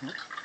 Nope.